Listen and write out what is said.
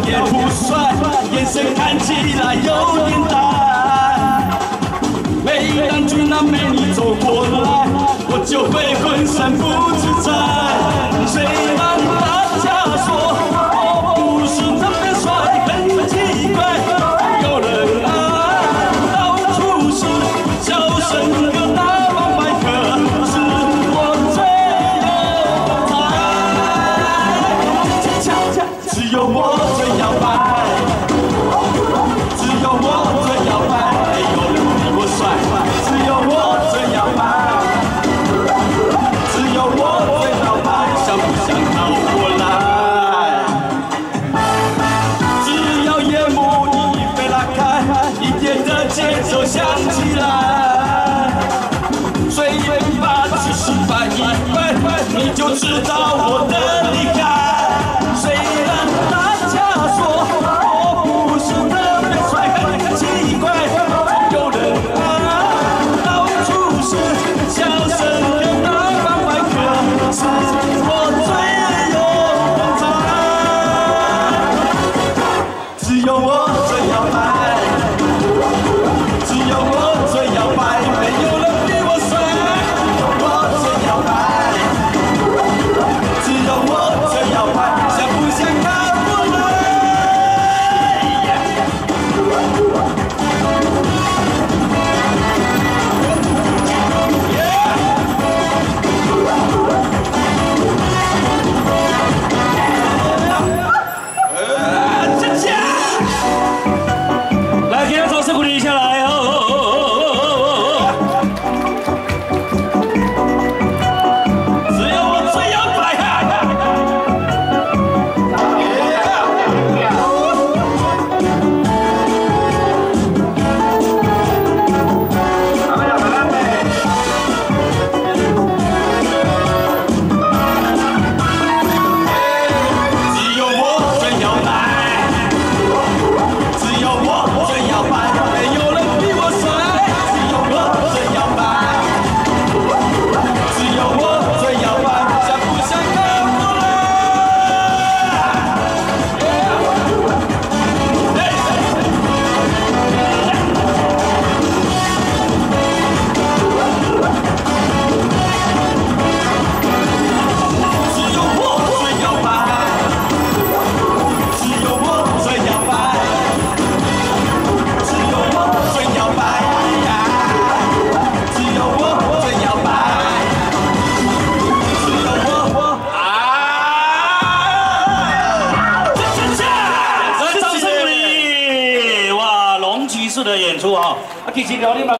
也不帅，眼神看起来有点呆。每当俊男美女走过来，我就会浑身。想起来随便吧其实摆你就知道我的的演出啊。啊第几条你